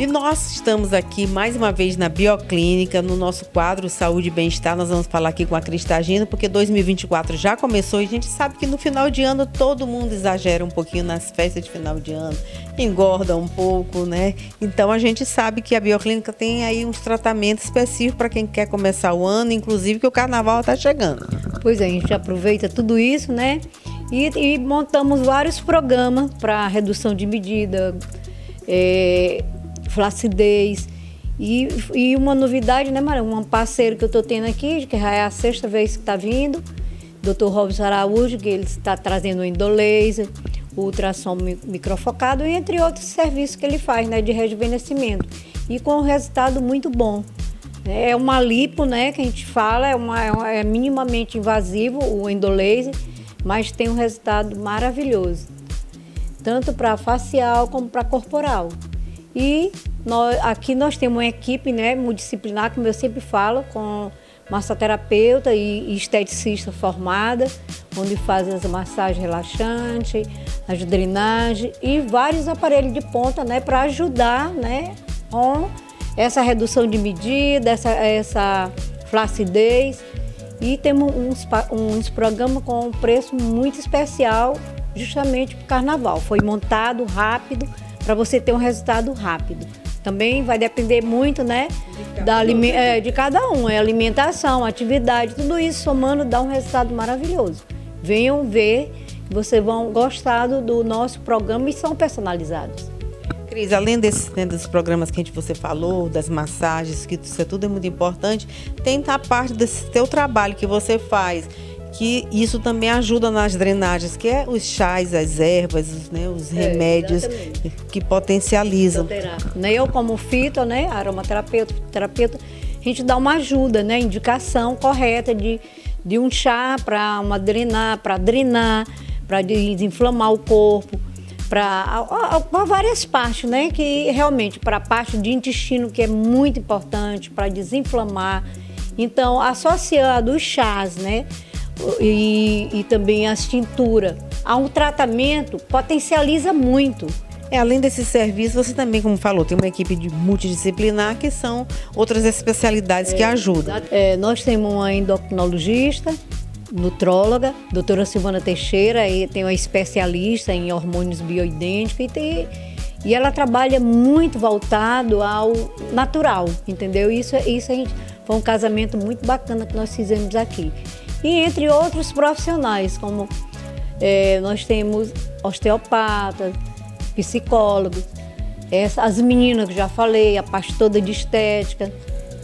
E nós estamos aqui mais uma vez na Bioclínica, no nosso quadro Saúde e Bem-Estar. Nós vamos falar aqui com a Cristagina, porque 2024 já começou e a gente sabe que no final de ano todo mundo exagera um pouquinho nas festas de final de ano, engorda um pouco, né? Então a gente sabe que a Bioclínica tem aí uns tratamentos específicos para quem quer começar o ano, inclusive que o carnaval está chegando. Pois é, a gente aproveita tudo isso, né? E, e montamos vários programas para redução de medida, é, flacidez. E, e uma novidade, né, Maria? Um parceiro que eu estou tendo aqui, que já é a sexta vez que está vindo, Dr. Robson Araújo, que ele está trazendo o endolaser, o ultrassom microfocado, entre outros serviços que ele faz, né, de rejuvenescimento. E com um resultado muito bom. É uma lipo, né, que a gente fala, é, uma, é minimamente invasivo o endolaser, mas tem um resultado maravilhoso, tanto para facial como para corporal. E nós, aqui nós temos uma equipe né, multidisciplinar, como eu sempre falo, com massoterapeuta e esteticista formada, onde fazem as massagens relaxantes, as drenagens e vários aparelhos de ponta né, para ajudar né, com essa redução de medida, essa, essa flacidez. E temos uns, uns programas com um preço muito especial, justamente para o carnaval. Foi montado rápido para você ter um resultado rápido. Também vai depender muito, né, de cada, da, é, de cada um. É alimentação, atividade, tudo isso somando dá um resultado maravilhoso. Venham ver, vocês vão gostar do nosso programa e são personalizados. Cris, além desses, né, dos programas que a gente, você falou, das massagens, que isso é tudo é muito importante, tem a parte desse teu trabalho que você faz que isso também ajuda nas drenagens, que é os chás, as ervas, né, os é, remédios que potencializam. Né, eu como fito, né, aromaterapeuta, terapeuta, a gente dá uma ajuda, né, indicação correta de, de um chá para uma drenar, para drenar, para desinflamar o corpo, para várias partes, né, que realmente para a parte de intestino que é muito importante para desinflamar. Então, associando os chás, né, e, e também as tinturas. Há um tratamento potencializa muito. É, além desse serviço, você também, como falou, tem uma equipe de multidisciplinar que são outras especialidades é, que ajudam. É, nós temos uma endocrinologista, nutróloga, doutora Silvana Teixeira, e tem uma especialista em hormônios bioidênticos e, tem, e ela trabalha muito voltado ao natural, entendeu? Isso, isso a gente, foi um casamento muito bacana que nós fizemos aqui e entre outros profissionais, como é, nós temos osteopatas, psicólogos, essa, as meninas que já falei, a parte toda de estética,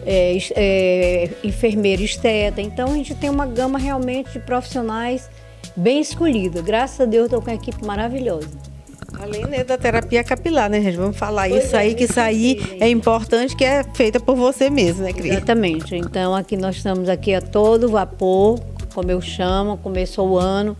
é, é, enfermeira esteta. Então a gente tem uma gama realmente de profissionais bem escolhida. Graças a Deus estou com uma equipe maravilhosa. Além né, da terapia capilar, né, gente? Vamos falar pois isso é, aí, que isso aí é importante, que é feita por você mesmo, né, Cris? Exatamente. Então, aqui nós estamos aqui a todo vapor, como eu chamo, começou o ano.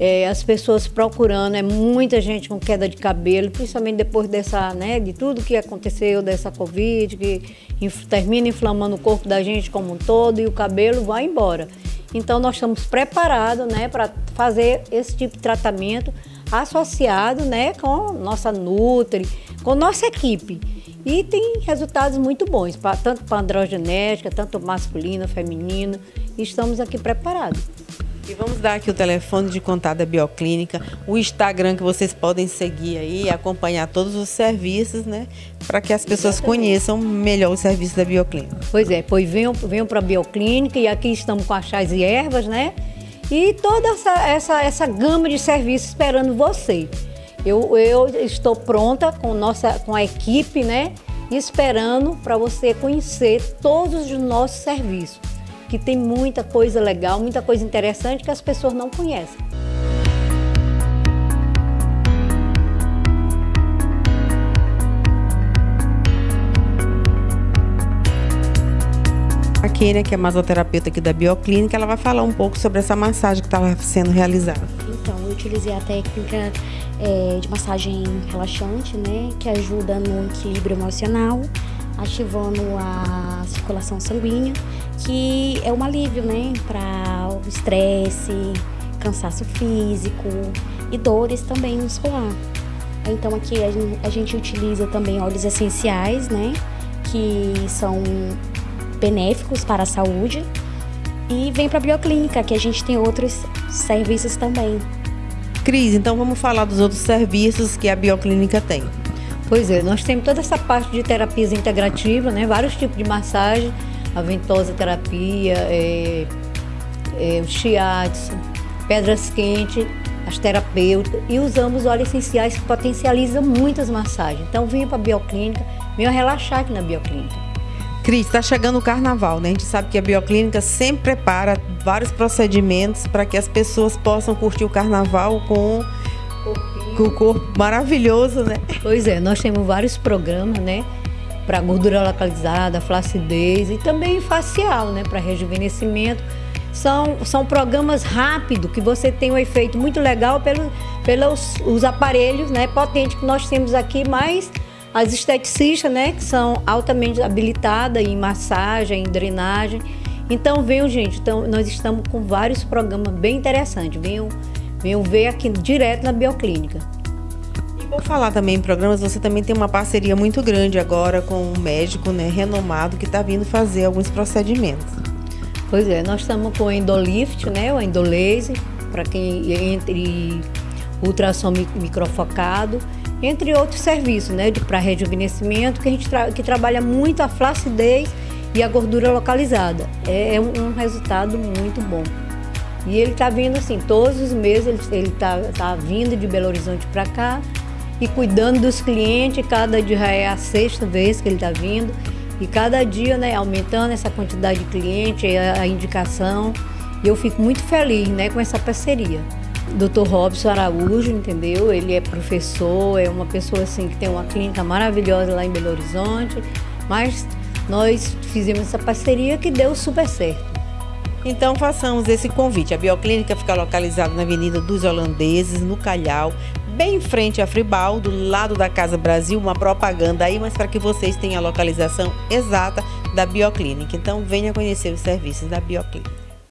É, as pessoas procurando, é muita gente com queda de cabelo, principalmente depois dessa, né, de tudo que aconteceu, dessa Covid, que inf termina inflamando o corpo da gente como um todo e o cabelo vai embora. Então nós estamos preparados, né, para fazer esse tipo de tratamento associado né, com nossa Nutri, com nossa equipe. E tem resultados muito bons, pra, tanto para androgenética, tanto masculina, feminina. E estamos aqui preparados. E vamos dar aqui o telefone de contato da Bioclínica, o Instagram que vocês podem seguir aí, acompanhar todos os serviços, né? Para que as pessoas Exatamente. conheçam melhor os serviços da Bioclínica. Pois é, pois venham, venham para a Bioclínica e aqui estamos com as chás e ervas, né? E toda essa, essa, essa gama de serviços esperando você. Eu, eu estou pronta com, nossa, com a equipe, né? Esperando para você conhecer todos os nossos serviços, que tem muita coisa legal, muita coisa interessante que as pessoas não conhecem. Kênia, que é masoterapeuta aqui da Bioclínica, ela vai falar um pouco sobre essa massagem que estava sendo realizada. Então, eu utilizei a técnica é, de massagem relaxante, né, que ajuda no equilíbrio emocional, ativando a circulação sanguínea, que é um alívio, né, para o estresse, cansaço físico e dores também muscular. Então aqui a gente utiliza também óleos essenciais, né? Que são benéficos para a saúde. E vem para a bioclínica, que a gente tem outros serviços também. Cris, então vamos falar dos outros serviços que a bioclínica tem. Pois é, nós temos toda essa parte de terapias integrativas, né? Vários tipos de massagem, a ventosa terapia, é, é, o shiatsu, pedras quentes, as terapêuticas e usamos óleos essenciais que potencializam muitas massagens. Então venha para a bioclínica, venha relaxar aqui na bioclínica. Cris, está chegando o carnaval, né? A gente sabe que a bioclínica sempre prepara vários procedimentos para que as pessoas possam curtir o carnaval com, com o corpo maravilhoso, né? Pois é, nós temos vários programas, né? Para gordura localizada, flacidez e também facial, né? Para rejuvenescimento são, são programas rápidos que você tem um efeito muito legal pelo, pelos os aparelhos né, potentes que nós temos aqui, mas as esteticistas, né, que são altamente habilitadas em massagem, em drenagem. Então venham, gente, então, nós estamos com vários programas bem interessantes. Venham, venham ver aqui direto na Bioclínica. E por falar também em programas, você também tem uma parceria muito grande agora com um médico né, renomado que está vindo fazer alguns procedimentos. Pois é, nós estamos com o Endolift, né, o Endolaser, para quem entre ultrassom microfocado, entre outros serviços, né, para rejuvenescimento, que a gente tra que trabalha muito a flacidez e a gordura localizada. É, é um, um, resultado muito bom. E ele está vindo assim, todos os meses ele está tá vindo de Belo Horizonte para cá e cuidando dos clientes, cada dia é a sexta vez que ele está vindo. E cada dia, né, aumentando essa quantidade de clientes, a, a indicação. E eu fico muito feliz, né, com essa parceria. Dr. Robson Araújo, entendeu? Ele é professor, é uma pessoa assim que tem uma clínica maravilhosa lá em Belo Horizonte, mas nós fizemos essa parceria que deu super certo. Então façamos esse convite. A Bioclínica fica localizada na Avenida dos Holandeses, no Calhau, bem em frente à Fribal, do lado da Casa Brasil, uma propaganda aí, mas para que vocês tenham a localização exata da Bioclínica. Então venha conhecer os serviços da Bioclínica.